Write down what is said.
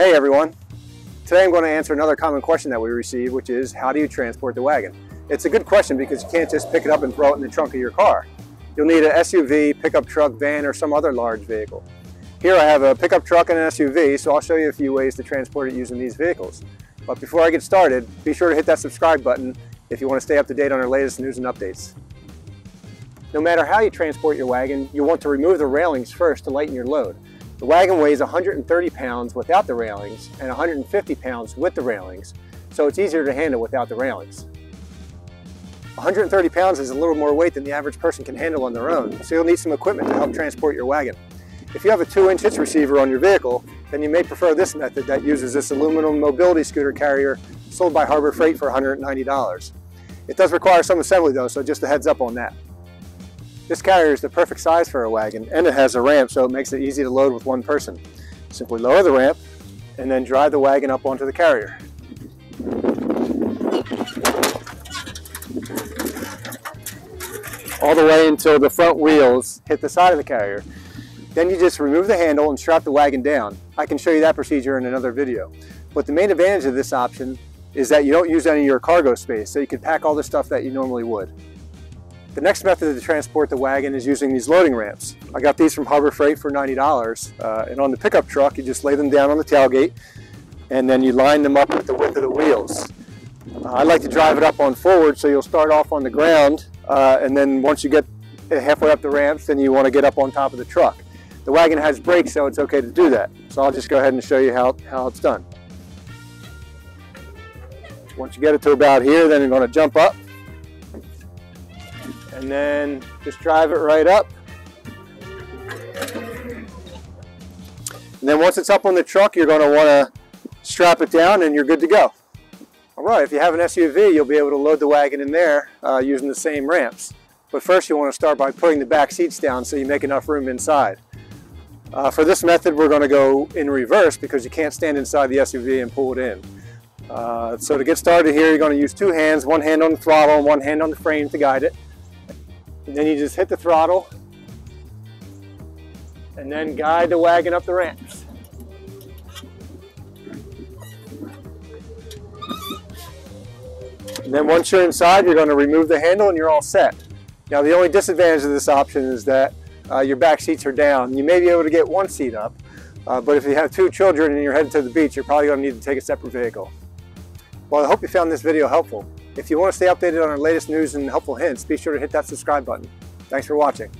Hey everyone. Today I'm going to answer another common question that we receive, which is how do you transport the wagon? It's a good question because you can't just pick it up and throw it in the trunk of your car. You'll need an SUV, pickup truck, van, or some other large vehicle. Here I have a pickup truck and an SUV, so I'll show you a few ways to transport it using these vehicles. But before I get started, be sure to hit that subscribe button if you want to stay up to date on our latest news and updates. No matter how you transport your wagon, you'll want to remove the railings first to lighten your load. The wagon weighs 130 pounds without the railings and 150 pounds with the railings, so it's easier to handle without the railings. 130 pounds is a little more weight than the average person can handle on their own, so you'll need some equipment to help transport your wagon. If you have a 2-inch hitch receiver on your vehicle, then you may prefer this method that uses this aluminum mobility scooter carrier sold by Harbor Freight for $190. It does require some assembly though, so just a heads up on that. This carrier is the perfect size for a wagon and it has a ramp so it makes it easy to load with one person. Simply lower the ramp and then drive the wagon up onto the carrier. All the way until the front wheels hit the side of the carrier. Then you just remove the handle and strap the wagon down. I can show you that procedure in another video. But the main advantage of this option is that you don't use any of your cargo space, so you can pack all the stuff that you normally would. The next method to transport the wagon is using these loading ramps. I got these from Harbor Freight for $90. Uh, and on the pickup truck, you just lay them down on the tailgate and then you line them up with the width of the wheels. Uh, I like to drive it up on forward so you'll start off on the ground uh, and then once you get halfway up the ramps, then you want to get up on top of the truck. The wagon has brakes, so it's okay to do that. So I'll just go ahead and show you how, how it's done. Once you get it to about here, then you're going to jump up and then just drive it right up. And then once it's up on the truck, you're going to want to strap it down and you're good to go. All right, if you have an SUV, you'll be able to load the wagon in there uh, using the same ramps. But first you want to start by putting the back seats down so you make enough room inside. Uh, for this method, we're going to go in reverse because you can't stand inside the SUV and pull it in. Uh, so to get started here, you're going to use two hands, one hand on the throttle and one hand on the frame to guide it. And then you just hit the throttle and then guide the wagon up the ramps. And then once you're inside, you're going to remove the handle and you're all set. Now the only disadvantage of this option is that uh, your back seats are down. You may be able to get one seat up, uh, but if you have two children and you're headed to the beach, you're probably going to need to take a separate vehicle. Well, I hope you found this video helpful. If you want to stay updated on our latest news and helpful hints, be sure to hit that subscribe button. Thanks for watching.